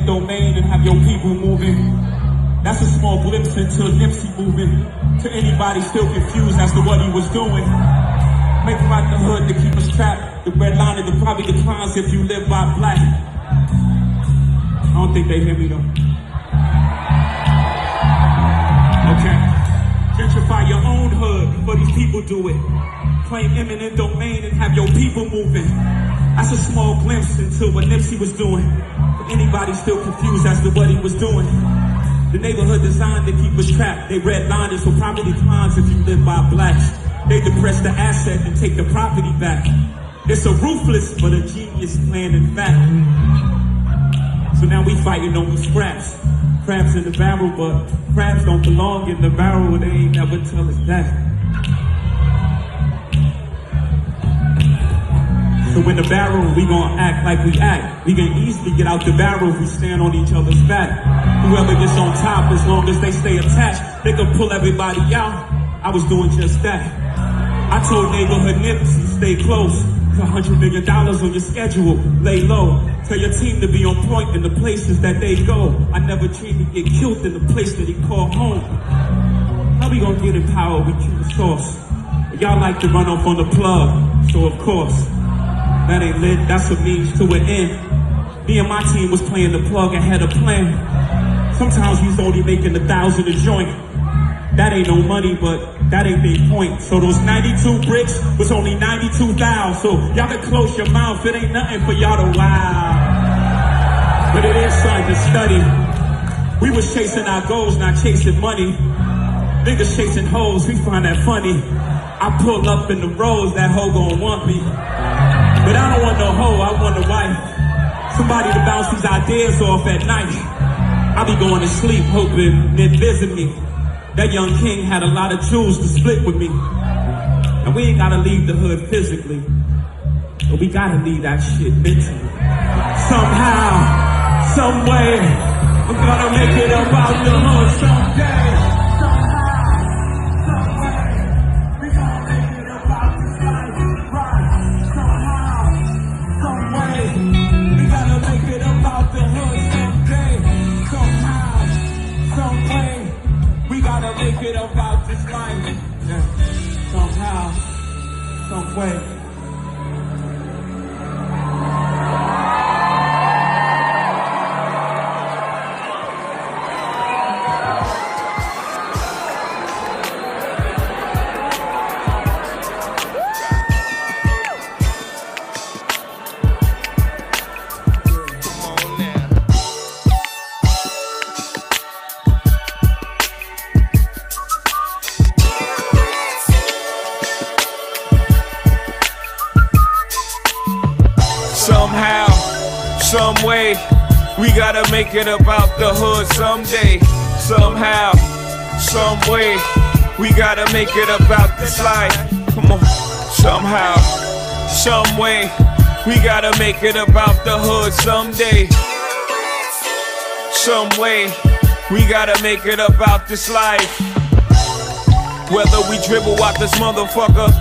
domain and have your people moving. That's a small glimpse into Nipsey moving. To anybody still confused as to what he was doing. Make like the hood to keep us trapped. The red line of the probably declines if you live by black. I don't think they hear me though. Okay. Gentrify your own hood before these people do it. Claim eminent domain and have your people moving. That's a small glimpse into what Nipsey was doing. For anybody still confused as to what he was doing. The neighborhood designed to keep us trapped. They redlined it so property declines if you live by blacks. They depress the asset and take the property back. It's a ruthless but a genius plan in fact. So now we fighting over scraps. Crabs in the barrel, but crabs don't belong in the barrel. They ain't never tell us that. So in the barrel, we gon' act like we act. We can easily get out the barrel if we stand on each other's back. Whoever gets on top, as long as they stay attached, they can pull everybody out. I was doing just that. I told neighborhood Nipsey, stay close. A hundred million dollars on your schedule, lay low. Tell your team to be on point in the places that they go. I never dreamed to get killed in the place that he called home. How we gonna get power? We keep the source. Y'all like to run off on the plug, so of course. That ain't lit, that's a means to an end. Me and my team was playing the plug and had a plan. Sometimes we was only making a thousand a joint. That ain't no money, but that ain't the point. So those 92 bricks was only 92,000. So y'all can close your mouth. It ain't nothing for y'all to wow. But it is something to study. We was chasing our goals, not chasing money. Niggas chasing hoes, we find that funny. I pull up in the roads, that hoe gon' want me. But I don't want no hoe, I want a wife. Somebody to bounce these ideas off at night. I be going to sleep hoping they'd visit me. That young king had a lot of jewels to split with me. And we ain't gotta leave the hood physically, but we gotta leave that shit mentally. Somehow, some way, I'm gonna make it up gotta make it up out this life. Yeah. Somehow, some way. Somehow, some way, we gotta make it about the hood someday. Somehow, some way, we gotta make it about this life. Come on, somehow, some way, we gotta make it about the hood someday. Some way, we gotta make it about this life. Whether we dribble out this motherfucker,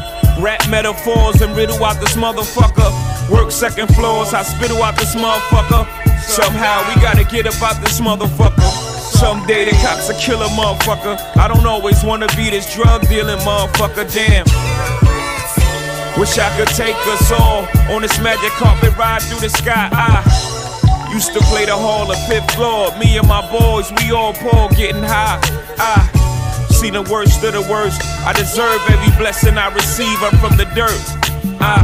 rap metaphors and riddle out this motherfucker, work second floors, I spittle out this motherfucker. Somehow we gotta get about this motherfucker. Someday the cops will kill a motherfucker. I don't always wanna be this drug dealing motherfucker, damn. Wish I could take us all on this magic carpet ride through the sky. I used to play the hall of fifth floor. Me and my boys, we all poor, getting high. I see the worst of the worst. I deserve every blessing I receive. I'm from the dirt. I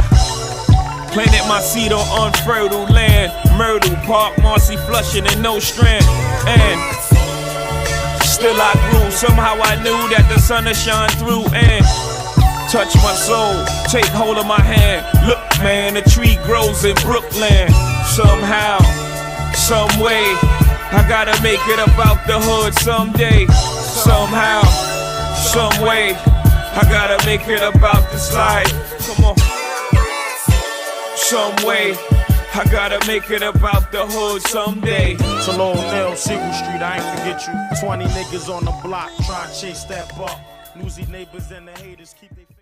planted my seed on unfertile land. Myrtle Park, Marcy, Flushing, and Nostrand. And still I grew. Somehow I knew that the sun would shine through and touch my soul. Take hold of my hand. Look, man, the tree grows in Brooklyn. Somehow, some way, I gotta make it about the hood someday. Somehow, some way, I gotta make it about this life. Come on. Some way, I gotta make it about the hood someday. Salone Nail, Sigel Street, I ain't forget you. 20 niggas on the block trying to chase that buck. Nosy neighbors and the haters keep they